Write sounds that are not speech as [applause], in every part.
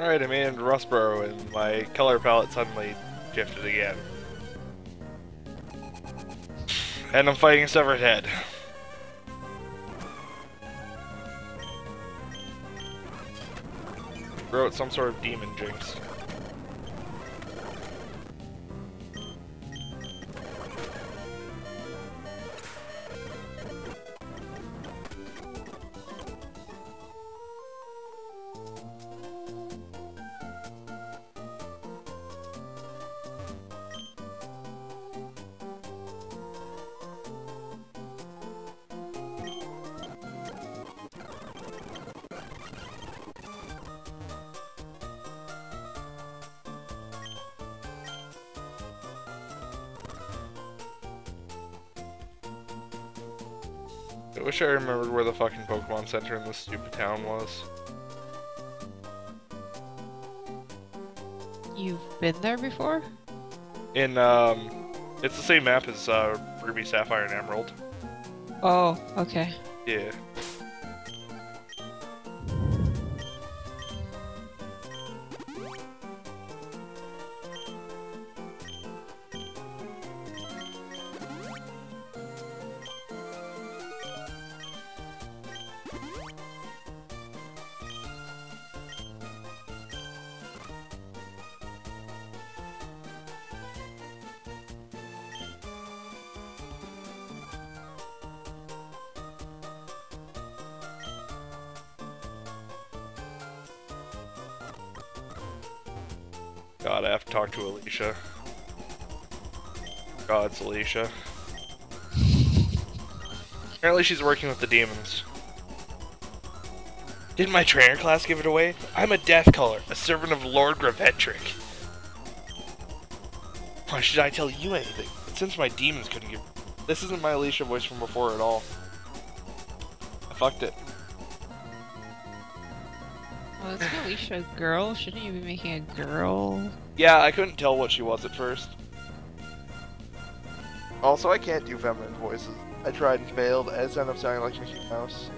Alright, I'm in Rustboro and my color palette suddenly shifted again. And I'm fighting Severed Head. Wrote some sort of demon jinx. I wish I remembered where the fucking Pokemon Center in this stupid town was. You've been there before? In, um, it's the same map as, uh, Ruby, Sapphire, and Emerald. Oh, okay. Yeah. God, I have to talk to Alicia. God, it's Alicia. Apparently she's working with the demons. Didn't my trainer class give it away? I'm a Death Color, a servant of Lord Gravetric. Why should I tell you anything? Since my demons couldn't give... This isn't my Alicia voice from before at all. I fucked it. Well, it's Alicia a girl. Shouldn't you be making a girl? Yeah, I couldn't tell what she was at first. Also, I can't do feminine voices. I tried and failed. I just ended up sounding like Mickey Mouse.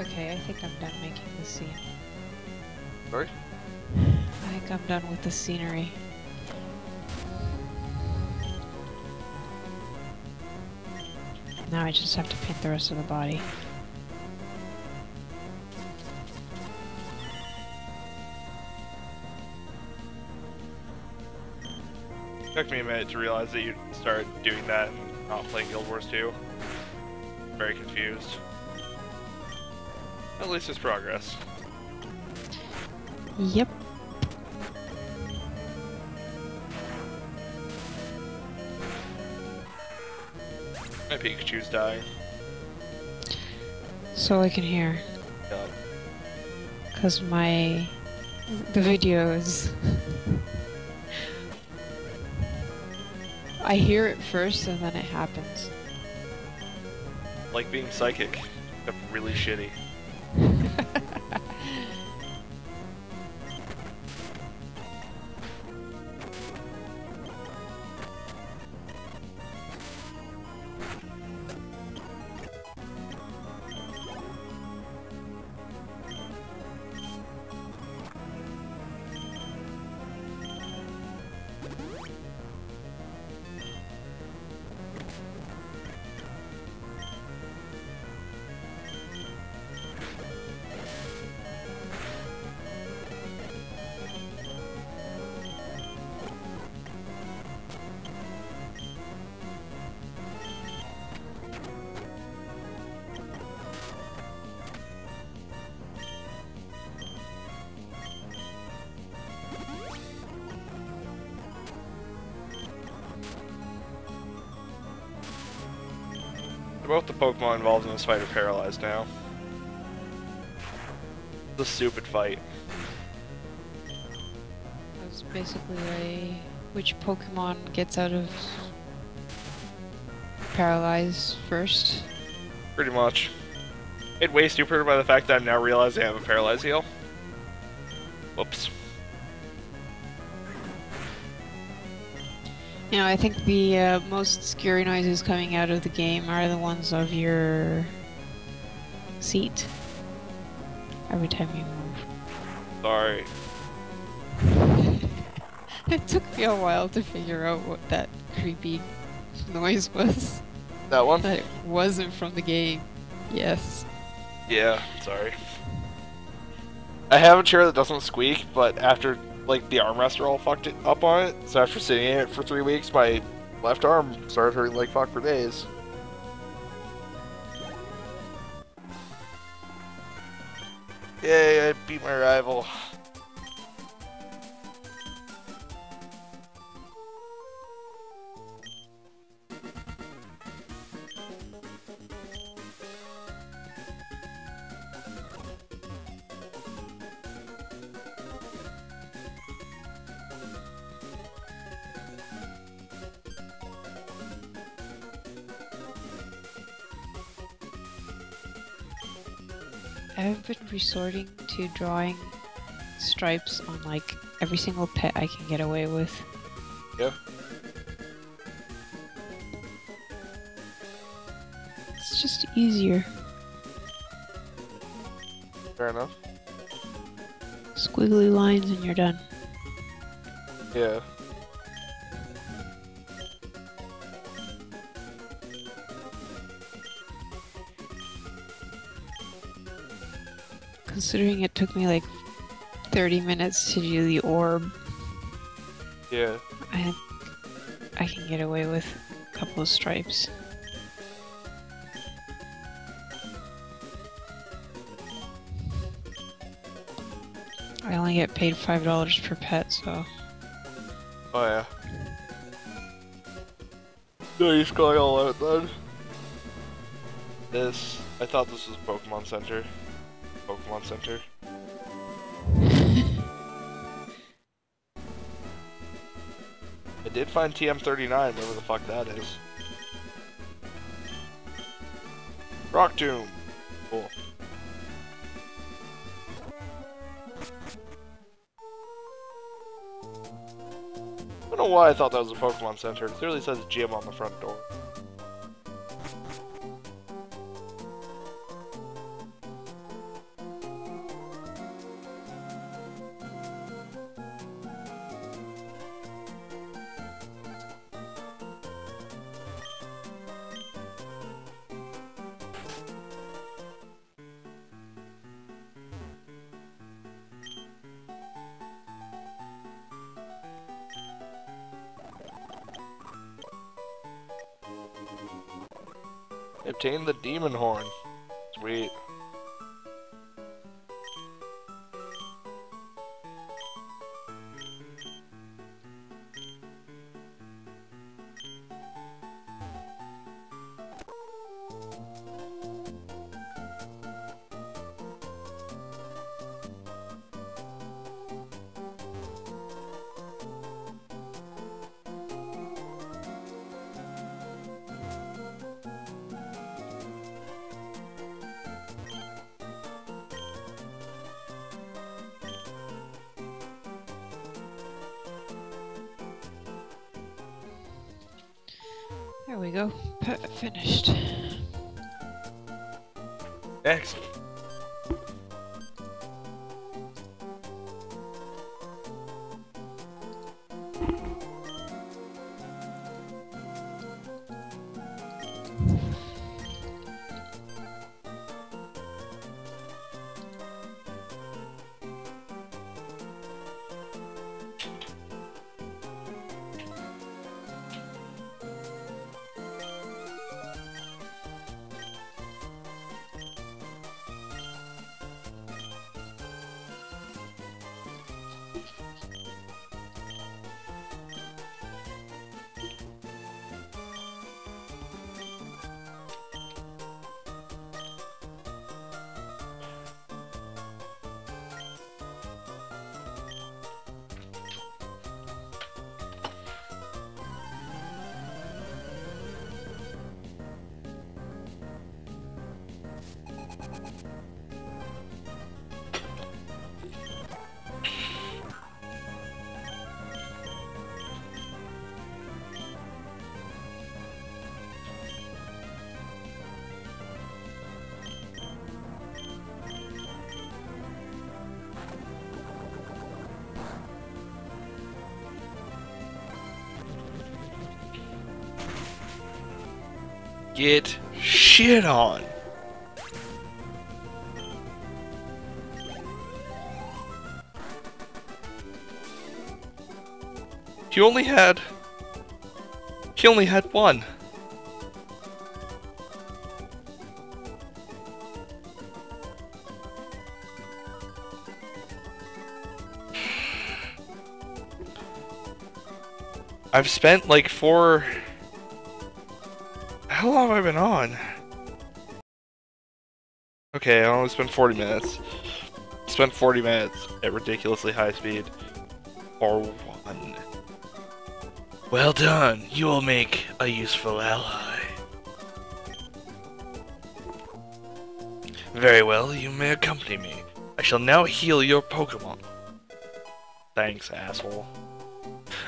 Okay, I think I'm done making the scene. Sorry? I think I'm done with the scenery. Now I just have to paint the rest of the body. took me a minute to realize that you started doing that and not playing Guild Wars 2. Very confused. At least it's progress. Yep. My Pikachu's dying. So I can hear. God. Because my... The video is... I hear it first and then it happens. Like being psychic, but really shitty. Both the Pokemon involved in this fight are paralyzed now. It's a stupid fight. It's basically a, which Pokemon gets out of paralyzed first. Pretty much. It way stupider by the fact that I'm now realizing I have a paralyzed heal. You know, I think the uh, most scary noises coming out of the game are the ones of your seat. Every time you move. Sorry. [laughs] It took me a while to figure out what that creepy noise was. That one? That it wasn't from the game. Yes. Yeah, sorry. I have a chair that doesn't squeak, but after like the armrests are all fucked up on it, so after sitting in it for three weeks, my left arm started hurting like fuck for days. Yay, I beat my rival. I've been resorting to drawing stripes on like every single pet I can get away with. Yeah. It's just easier. Fair enough. Squiggly lines and you're done. Yeah. Considering it took me like 30 minutes to do the orb, Yeah. I I can get away with a couple of stripes. I only get paid five dollars per pet, so Oh yeah. Nice going all out then. This, I thought this was Pokemon Center. Pokemon Center. [laughs] I did find TM39, whatever the fuck that is. Rock Tomb. Cool. I don't know why I thought that was a Pokemon Center. It clearly says gym on the front door. Obtain the Demon Horn. Sweet. There we go. Pet finished. Excellent. Get shit on. He only had... He only had one. I've spent like four... How long have I been on? Okay, I only spent 40 minutes. Spent 40 minutes at ridiculously high speed. Or one. Well done. You will make a useful ally. Very well, you may accompany me. I shall now heal your Pokemon. Thanks, asshole.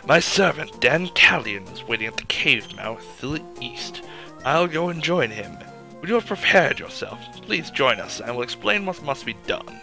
My servant, Dantalion, is waiting at the cave mouth to the east. I'll go and join him. When you have prepared yourself, please join us and we'll explain what must be done.